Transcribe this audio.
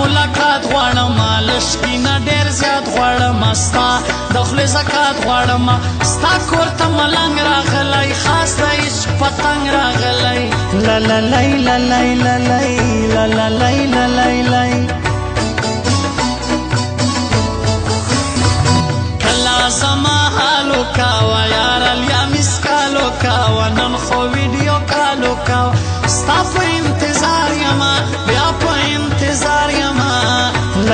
ملاقات غواړم لشکینه ډیر زیات غواړم ستا د خپل زکات غواړم ستا کور ته ملنګ راغلی خاص د عشق پتنګ راغلی لا لا لا لا لا لا لا لا لا لا لا کلا زما حالو کاوا یار الیا مسکالو کاوا نن خو ویډیو کالو کاوا ستا